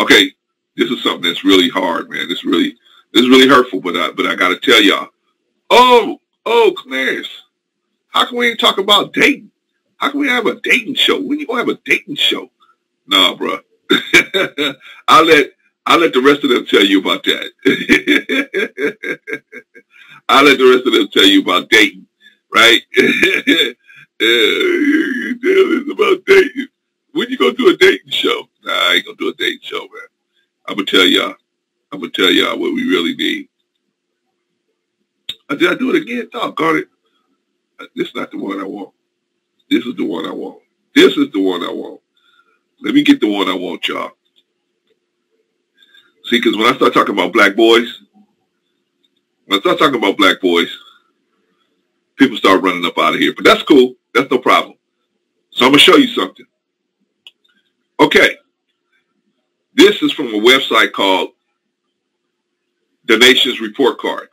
Okay, this is something that's really hard, man. This really, this is really hurtful, but I, but I got to tell y'all. Oh, oh, Clarence, how can we ain't talk about dating? How can we have a dating show? When you gonna have a dating show? Nah, bro. I'll let I'll let the rest of them tell you about that. I'll let the rest of them tell you about dating, right? it's about dating. When you gonna do a dating show? Nah, I ain't gonna do a dating show, man. I'm gonna tell y'all. I'm gonna tell y'all what we really need. Did I do it again? Doggone it. Uh, this is not the one I want. This is the one I want. This is the one I want. Let me get the one I want, y'all. See, because when I start talking about black boys, when I start talking about black boys, people start running up out of here. But that's cool. That's no problem. So I'm going to show you something. Okay. This is from a website called The Nation's Report Card.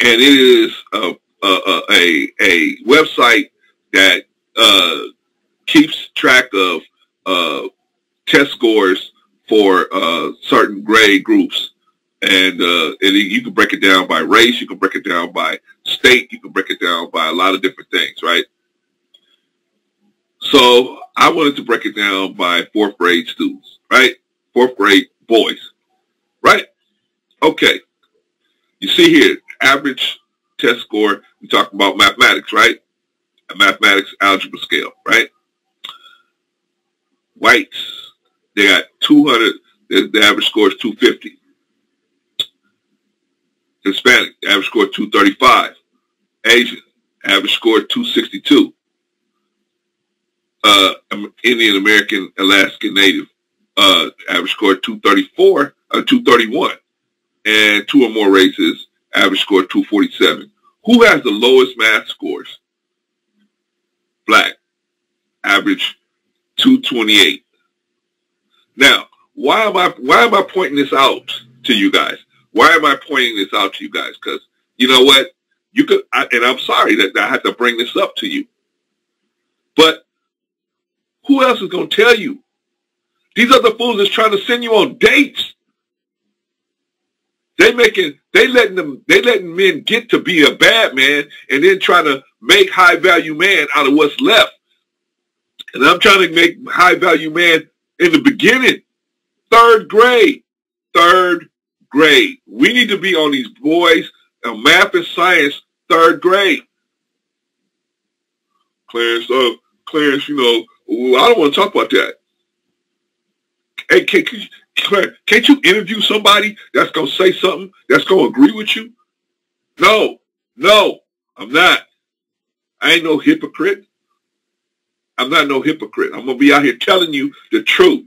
And it is a, a, a, a website that uh, keeps track of uh, test scores for uh, certain grade groups. And, uh, and you can break it down by race, you can break it down by state, you can break it down by a lot of different things, right? So I wanted to break it down by fourth grade students, right? Fourth grade boys, right? Okay. You see here, average test score, we talk about mathematics, right? A mathematics algebra scale, right? Whites, they got 200, the average score is 250. Hispanic, average score 235. Asian, average score 262 uh, Indian American Alaskan Native uh, average score 234, uh, 231, and two or more races average score 247. Who has the lowest math scores? Black, average 228. Now, why am I why am I pointing this out to you guys? Why am I pointing this out to you guys? Because you know what, you could, I, and I'm sorry that I have to bring this up to you, but who else is going to tell you? These other fools that's trying to send you on dates. They making, they letting them, they letting men get to be a bad man and then trying to make high value man out of what's left. And I'm trying to make high value man in the beginning, third grade, third grade. We need to be on these boys, uh, math and science, third grade. Clarence, uh, Clarence, you know, I don't want to talk about that. Hey, can, can, can't you interview somebody that's going to say something that's going to agree with you? No, no, I'm not. I ain't no hypocrite. I'm not no hypocrite. I'm going to be out here telling you the truth.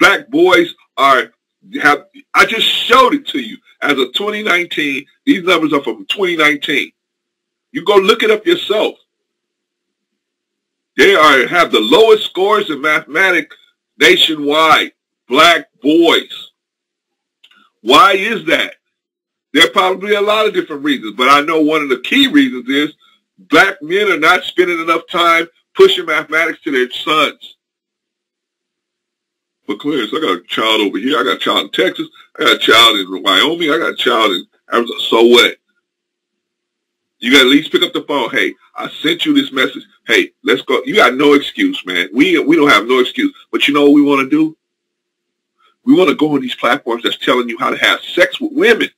Black boys are, have, I just showed it to you as of 2019. These numbers are from 2019. You go look it up yourself. They are have the lowest scores in mathematics nationwide. Black boys. Why is that? There are probably a lot of different reasons, but I know one of the key reasons is black men are not spending enough time pushing mathematics to their sons. But Clarence, I got a child over here. I got a child in Texas. I got a child in Wyoming. I got a child in Arizona. So what? You got to at least pick up the phone. Hey, I sent you this message. Hey, let's go. You got no excuse, man. We we don't have no excuse. But you know what we want to do? We want to go on these platforms that's telling you how to have sex with women.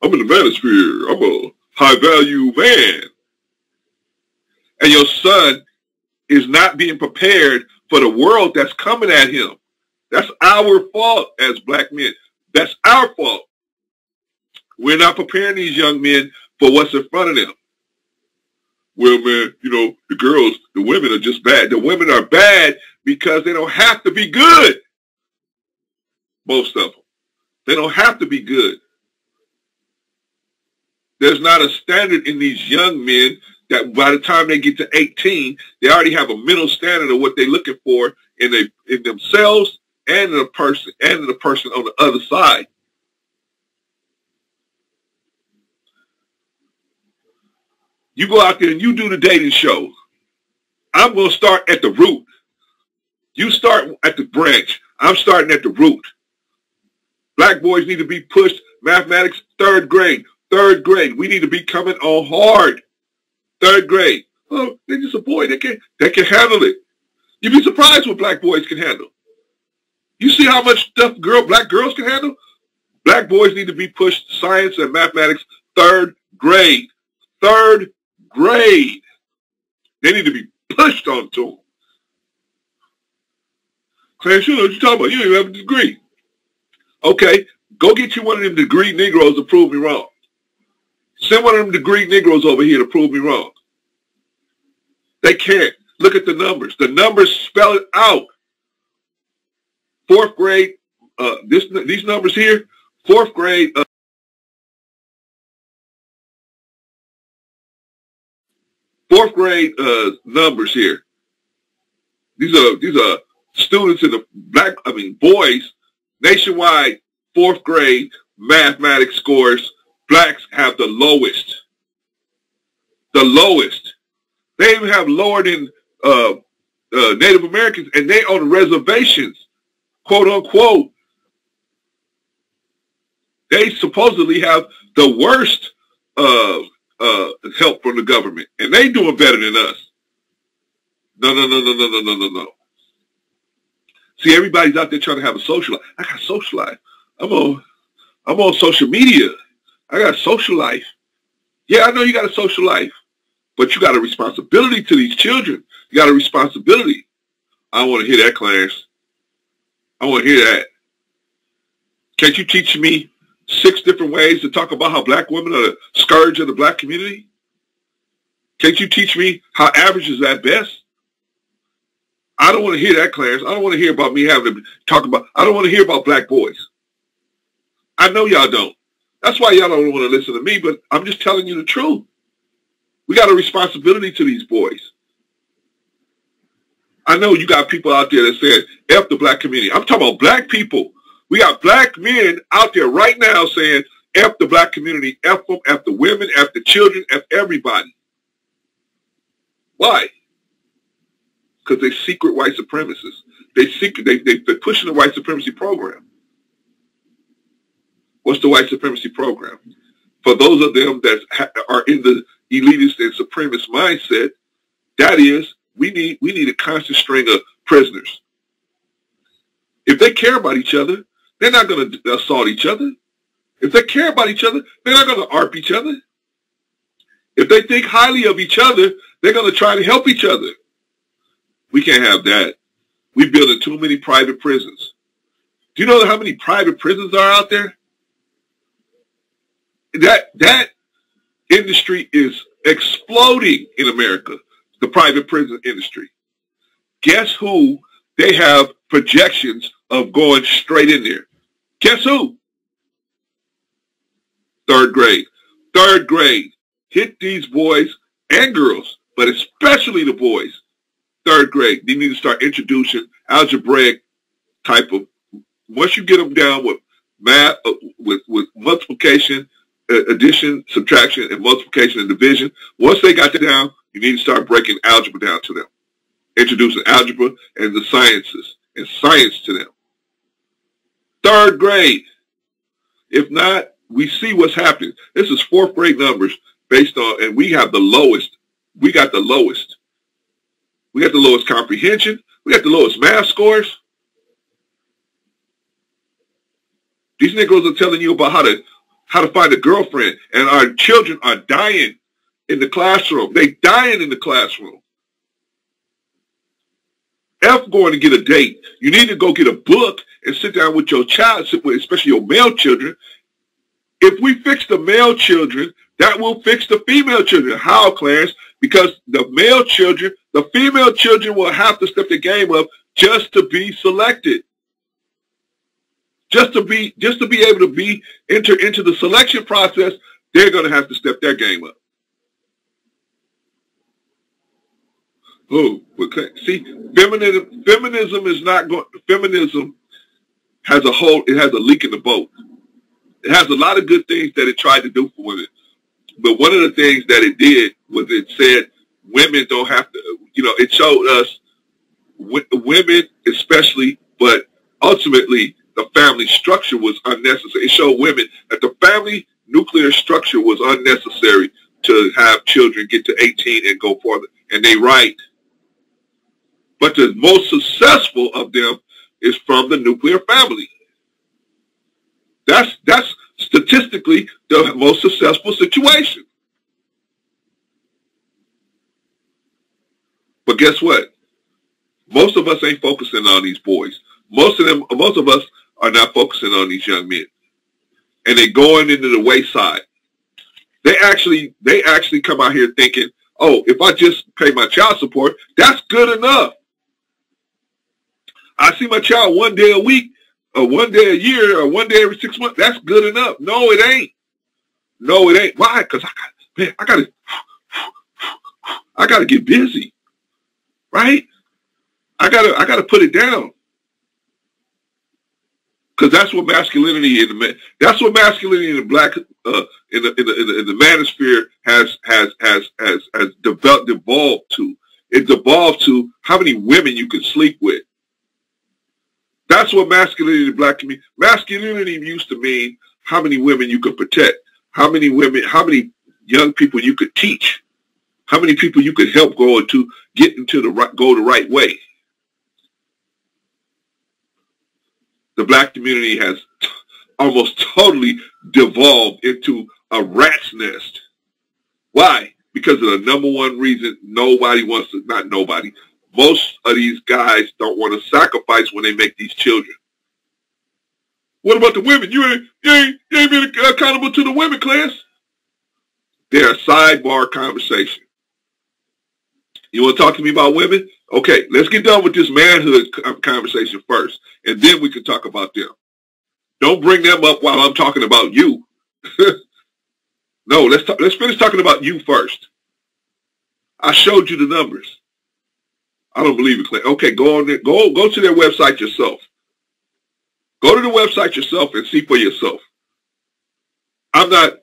I'm in the manosphere. I'm a high value man. And your son is not being prepared for the world that's coming at him. That's our fault as black men. That's our fault. We're not preparing these young men for what's in front of them. Well, man, you know, the girls, the women are just bad. The women are bad because they don't have to be good. Most of them. They don't have to be good. There's not a standard in these young men that by the time they get to 18, they already have a mental standard of what they're looking for in, they, in themselves and in the person and in the person on the other side. You go out there and you do the dating show. I'm going to start at the root. You start at the branch. I'm starting at the root. Black boys need to be pushed mathematics third grade. Third grade. We need to be coming on hard. Third grade. Oh, they're just a boy. They can, they can handle it. You'd be surprised what black boys can handle. You see how much stuff girl black girls can handle? Black boys need to be pushed science and mathematics third grade. Third grade. They need to be pushed onto them. Clarence, you know what you're talking about. You don't even have a degree. Okay, go get you one of them degree Negroes to prove me wrong. Send one of them degree Negroes over here to prove me wrong. They can't. Look at the numbers. The numbers spell it out. Fourth grade, uh, this these numbers here, fourth grade. Uh, fourth grade uh, numbers here. These are these are students in the black. I mean, boys nationwide. Fourth grade mathematics scores. Blacks have the lowest. The lowest. They even have lower than uh, uh, Native Americans, and they on reservations, quote unquote. They supposedly have the worst uh, uh, help from the government, and they doing better than us. No, no, no, no, no, no, no, no, no. See, everybody's out there trying to have a social life. I got social life. I'm on, I'm on social media. I got a social life. Yeah, I know you got a social life. But you got a responsibility to these children. You got a responsibility. I want to hear that, Clarence. I want to hear that. Can't you teach me six different ways to talk about how black women are the scourge of the black community? Can't you teach me how average is at best? I don't want to hear that, Clarence. I don't want to hear about me having to talk about, I don't want to hear about black boys. I know y'all don't. That's why y'all don't want to listen to me, but I'm just telling you the truth. We got a responsibility to these boys. I know you got people out there that said, F the black community. I'm talking about black people. We got black men out there right now saying, F the black community, F them, F the women, F the children, F everybody. Why? Because they're secret white supremacists. They secret, they, they, they're pushing the white supremacy program. What's the white supremacy program? For those of them that are in the elitist and supremacist mindset, that is, we need we need a constant string of prisoners. If they care about each other, they're not going to assault each other. If they care about each other, they're not going to arp each other. If they think highly of each other, they're going to try to help each other. We can't have that. We're building too many private prisons. Do you know how many private prisons are out there? That that industry is exploding in America, the private prison industry. Guess who? They have projections of going straight in there. Guess who? Third grade. Third grade. Hit these boys and girls, but especially the boys. Third grade. They need to start introducing algebraic type of, once you get them down with math, uh, with, with multiplication, addition, subtraction, and multiplication and division. Once they got that down, you need to start breaking algebra down to them. Introducing algebra and the sciences and science to them. Third grade. If not, we see what's happening. This is fourth grade numbers based on, and we have the lowest. We got the lowest. We got the lowest comprehension. We got the lowest math scores. These Negroes are telling you about how to how to find a girlfriend. And our children are dying in the classroom. They dying in the classroom. F going to get a date. You need to go get a book and sit down with your child, especially your male children. If we fix the male children, that will fix the female children. How, Clarence? Because the male children, the female children will have to step the game up just to be selected just to be just to be able to be enter into the selection process, they're going to have to step their game up. Oh, okay. See, feminism feminism is not going. Feminism has a whole. It has a leak in the boat. It has a lot of good things that it tried to do for women, but one of the things that it did was it said women don't have to. You know, it showed us women, especially, but ultimately the family structure was unnecessary. It showed women that the family nuclear structure was unnecessary to have children get to 18 and go further. And they right. But the most successful of them is from the nuclear family. That's that's statistically the most successful situation. But guess what? Most of us ain't focusing on these boys. Most of them, most of us are not focusing on these young men. And they're going into the wayside. They actually, they actually come out here thinking, oh, if I just pay my child support, that's good enough. I see my child one day a week, or one day a year, or one day every six months. That's good enough. No, it ain't. No, it ain't. Why? Because I got, man, I got to, I got to get busy, right? I gotta, I gotta put it down. Because that's what masculinity in the that's what masculinity in the black uh, in the in the in the, in the manosphere has has has has has developed evolved to. It devolved to how many women you can sleep with. That's what masculinity in the black community. Masculinity used to mean how many women you could protect, how many women, how many young people you could teach, how many people you could help go into get into the right, go the right way. the black community has almost totally devolved into a rat's nest. Why? Because of the number one reason nobody wants to, not nobody, most of these guys don't want to sacrifice when they make these children. What about the women? You ain't, you ain't, you ain't been accountable to the women, class. They're a sidebar conversation. You want to talk to me about women? Okay, let's get done with this manhood uh, conversation first, and then we can talk about them. Don't bring them up while I'm talking about you. no, let's talk, let's finish talking about you first. I showed you the numbers. I don't believe it, Clay. Okay, go on there. Go go to their website yourself. Go to the website yourself and see for yourself. I'm not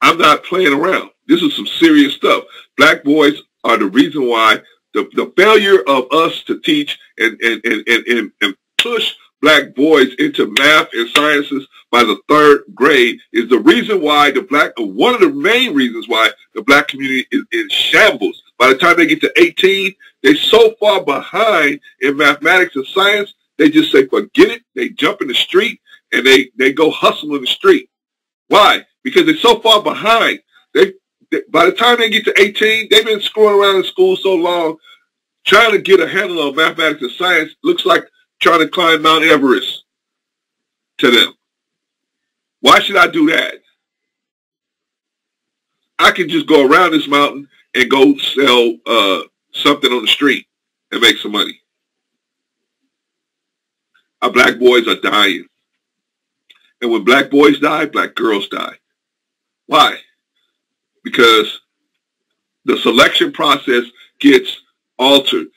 I'm not playing around. This is some serious stuff. Black boys are the reason why the, the failure of us to teach and, and, and, and, and push black boys into math and sciences by the third grade is the reason why the black, one of the main reasons why the black community is in shambles. By the time they get to 18, they're so far behind in mathematics and science, they just say, forget it. They jump in the street and they, they go hustle in the street. Why? Because they're so far behind. They by the time they get to 18, they've been screwing around in school so long, trying to get a handle on mathematics and science looks like trying to climb Mount Everest to them. Why should I do that? I can just go around this mountain and go sell uh, something on the street and make some money. Our black boys are dying. And when black boys die, black girls die. Why? Because the selection process gets altered.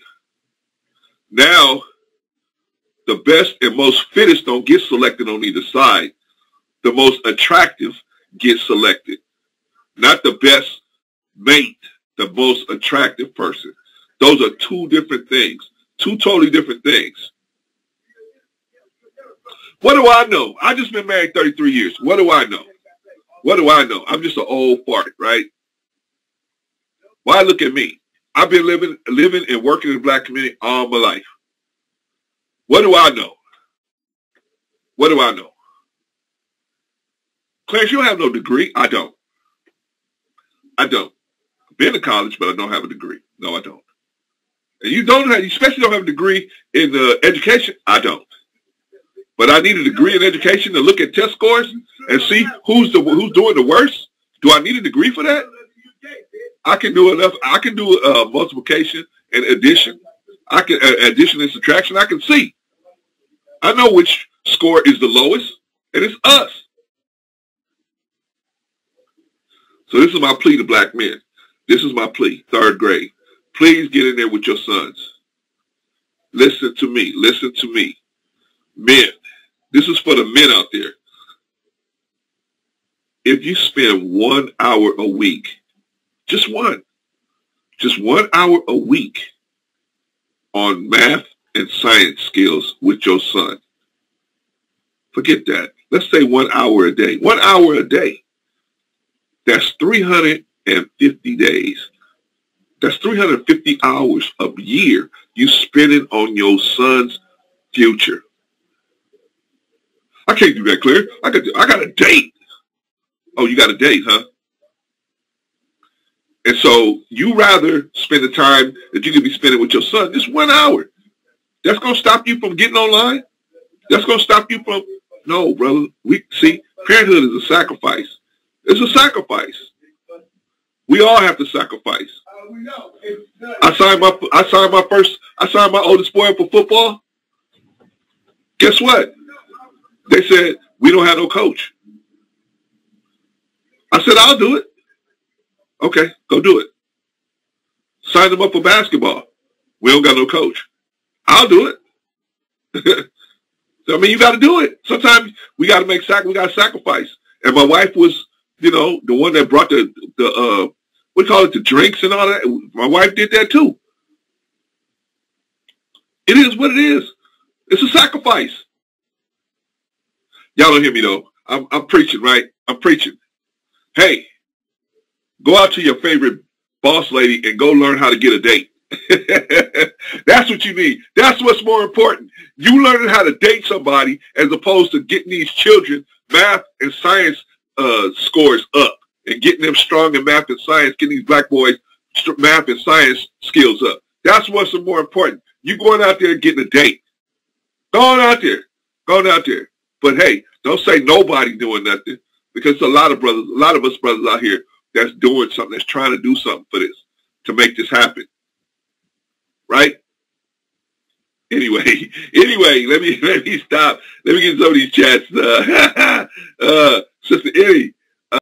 Now, the best and most fittest don't get selected on either side. The most attractive get selected. Not the best mate, the most attractive person. Those are two different things. Two totally different things. What do I know? I just been married 33 years. What do I know? What do I know? I'm just an old fart, right? Why look at me? I've been living, living and working in the black community all my life. What do I know? What do I know? Clarence, you don't have no degree. I don't. I don't. I've been to college, but I don't have a degree. No, I don't. And you don't have, you especially don't have a degree in uh, education. I don't. But I need a degree in education to look at test scores and see who's the who's doing the worst. Do I need a degree for that? I can do enough. I can do uh, multiplication and addition. I can uh, addition and subtraction. I can see. I know which score is the lowest, and it's us. So this is my plea to black men. This is my plea, third grade. Please get in there with your sons. Listen to me. Listen to me. Men, this is for the men out there. If you spend one hour a week, just one, just one hour a week on math and science skills with your son, Forget that. Let's say one hour a day. One hour a day. That's 350 days. That's 350 hours a year you spending on your son's future. I can't do that, Claire. I got I got a date. Oh, you got a date, huh? And so you rather spend the time that you could be spending with your son just one hour. That's gonna stop you from getting online. That's gonna stop you from no, brother. We see parenthood is a sacrifice. It's a sacrifice. We all have to sacrifice. I signed my I signed my first I signed my oldest boy up for football. Guess what? They said we don't have no coach. I said I'll do it. Okay, go do it. Sign them up for basketball. We don't got no coach. I'll do it. so, I mean, you got to do it. Sometimes we got to make sac. We got to sacrifice. And my wife was, you know, the one that brought the the uh, we call it the drinks and all that. My wife did that too. It is what it is. It's a sacrifice. Y'all don't hear me though. I'm, I'm preaching, right? I'm preaching. Hey, go out to your favorite boss lady and go learn how to get a date. That's what you need. That's what's more important. You learning how to date somebody as opposed to getting these children math and science uh, scores up and getting them strong in math and science, getting these black boys math and science skills up. That's what's more important. You going out there and getting a date. Going out there. Going out there. But hey, don't say nobody doing nothing because a lot of brothers, a lot of us brothers out here that's doing something, that's trying to do something for this, to make this happen. Right? Anyway, anyway, let me let me stop. Let me get some of these chats. Uh, uh, Sister Eddie,